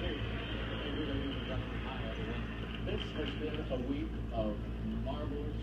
This has been a week of marvelous